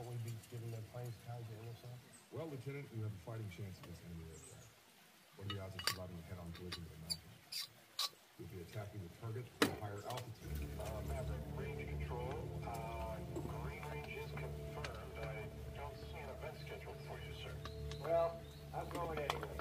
won't we be giving their planes time to intercept? Well, Lieutenant, you have a fighting chance against enemy aircraft. What are the odds of surviving a head-on collision with a mountain? You'll be attacking the target from a higher altitude. Uh, Maverick, range control. Uh, green range is confirmed. I don't see an event scheduled for you, sir. Well, I'm going anyway.